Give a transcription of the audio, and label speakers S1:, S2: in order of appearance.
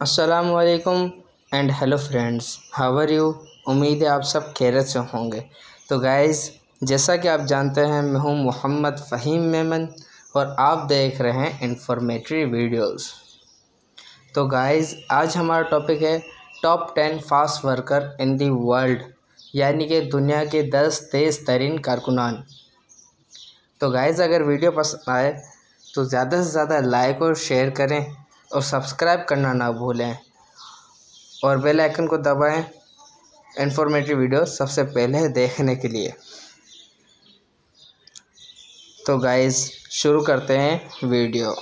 S1: असलकुम and hello friends how are you उम्मीद है आप सब खैरत से होंगे। तो गाइज़ जैसा कि आप जानते हैं, मैं हूँ मोहम्मद फ़हीम मेमन और आप देख रहे हैं इंफॉर्मेटरी वीडियोस तो गाइज़ आज हमारा टॉपिक है top ten fast worker in the world यानी कि दुनिया के दस तेज़ तरीन कारकुनान। तो गाइज़ अगर वीडियो पसंद आए तो ज़्यादा से ज़्यादा लाइक और शेयर करें। और सब्सक्राइब करना ना भूलें। और बेल आइकन को दबाएँ इन्फॉर्मेटिव वीडियो सबसे पहले देखने के लिए। तो गाइस शुरू करते हैं वीडियो